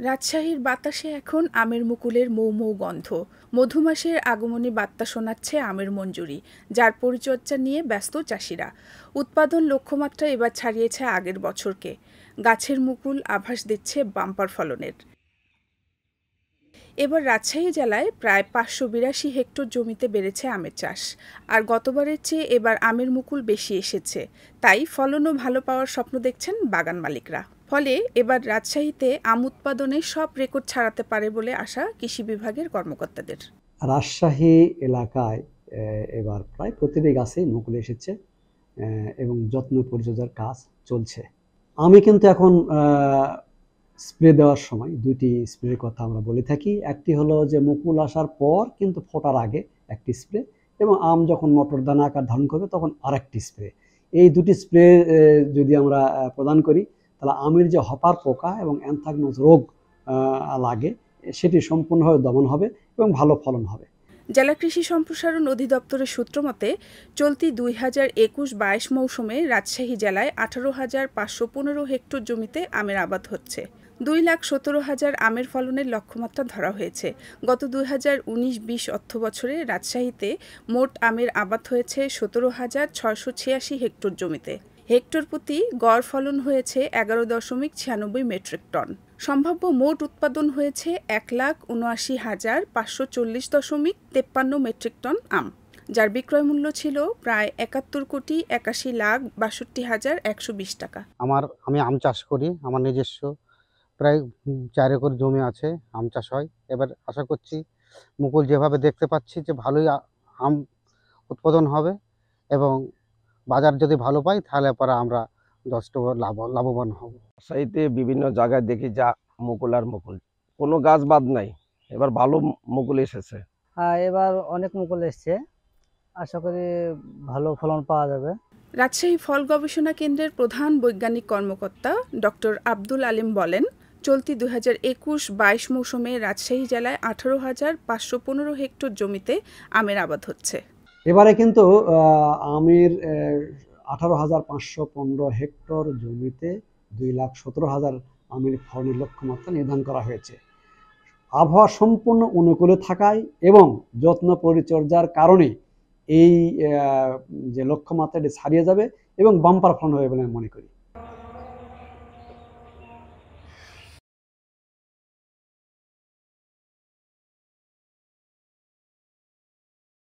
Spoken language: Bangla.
রাজশাহীর বাতাসে এখন আমের মুকুলের মৌ মৌ গন্ধ। মধুমাসের আগমনী বার্তা শোনাচ্ছে আমের মঞ্জুরি, যার পরিচর্যা নিয়ে ব্যস্ত চাষিরা। উৎপাদন লক্ষ্যমাত্রা এবার ছাড়িয়েছে আগের বছরকে। গাছের মুকুল আভাস দিচ্ছে বাম্পার ফলনের। এবার রাজশাহী জেলায় প্রায় পাঁচশো বিরাশি হেক্টর জমিতে বেড়েছে আমের চাষ। আর গতবারের চেয়ে এবার আমের মুকুল বেশি এসেছে। তাই ফলনও ভালো পাওয়ার স্বপ্ন দেখছেন বাগান মালিকরা। ফলে এবার রাজশাহীতে আম উৎপাদনে সব রেকর্ড ছাড়াতে পারে বলে আশা কৃষি বিভাগের কর্মকর্তাদের। রাজশাহী এলাকায় এবার প্রায় প্রতিটি গাছেই মুকুল এসেছে এবং যত্ন পরিচর্যার কাজ চলছে। আমি কিন্তু এখন স্প্রে দেওয়ার সময় দুইটি স্প্রের কথা আমরা বলে থাকি। একটি হলো যে মুকুল আসার পর কিন্তু ফোটার আগে একটি স্প্রে, এবং আম যখন মটর দানা আকার ধারণ করবে তখন আরেকটি স্প্রে। এই দুটি স্প্রে যদি আমরা প্রদান করি তাহলে আমের যে হপার পোকা এবং অ্যান্থাগনোজ রোগ লাগে, সেটি সম্পূর্ণভাবে দমন হবে এবং ভালো ফলন হবে। জেলা কৃষি সম্প্রসারণ অধিদপ্তরের সূত্র মতে, চলতি দুই হাজার একুশ বাইশ মৌসুমে রাজশাহী জেলায় আঠারো হাজার পাঁচশো পনেরো হেক্টর জমিতে আমের আবাদ হচ্ছে। দুই লাখ সতেরো হাজার আমের ফলনের লক্ষ্যমাত্রা ধরা হয়েছে। গত দুই হাজার উনিশ বিশ অর্থ বছরে রাজশাহীতে মোট আমের আবাদ হয়েছে সতেরো হাজার ছয়শো ছিয়াশি হেক্টর জমিতে। হেক্টর প্রতি গড় ফলন হয়েছে এগারো দশমিক ছিয়ানব্বই মেট্রিক টন। সম্ভাব্য মোট উৎপাদন হয়েছে এক লাখ উনআশি হাজার পাঁচশো চল্লিশ দশমিক তেপ্পান্ন মেট্রিক টন আম, যার বিক্রয় মূল্য ছিল প্রায় একাত্তর কোটি একাশি লাখ বাষট্টি হাজার একশো বিশ টাকা। আমার, আমি আম চাষ করি, আমার নিজস্ব প্রায় চার একর জমি আছে, আম চাষ হয়। এবার আশা করছি মুকুল যেভাবে দেখতে পাচ্ছি যে ভালোই আম উৎপাদন হবে এবং বাজার যদি ভালো পাই তাহলে পরে আমরা দশ লাভ লাভবান হব। সাইতে বিভিন্ন জায়গায় দেখি যা মুকুল আর মুকুল। কোনো গাছ বাদ নাই এবার ভালো মুকুল এসেছে। হ্যাঁ এবার অনেক মুকুল এসছে। আশা করি ভালো ফলন পাওয়া যাবে। রাজশাহী ফল গবেষণা কেন্দ্রের প্রধান বৈজ্ঞানিক কর্মকর্তা ডক্টর আব্দুল আলিম বলেন চলতি দু হাজার একুশ বাইশ মৌসুমে রাজশাহী জেলায় আঠারো হাজার পাঁচশো পনেরো হেক্টর জমিতে আমের আবাদ হচ্ছে। এবারে কিন্তু আমের আঠারো হাজার পাঁচশো পনেরো হেক্টর জমিতে দুই লাখ সতেরো হাজার আমির ফলনের লক্ষ্যমাত্রা নির্ধারণ করা হয়েছে। আবহাওয়া সম্পূর্ণ অনুকূলে থাকায় এবং যত্ন পরিচর্যার কারণে এই যে লক্ষ্যমাত্রাটি ছাড়িয়ে যাবে এবং বাম্পার ফলন হবে বলে আমি মনে করি।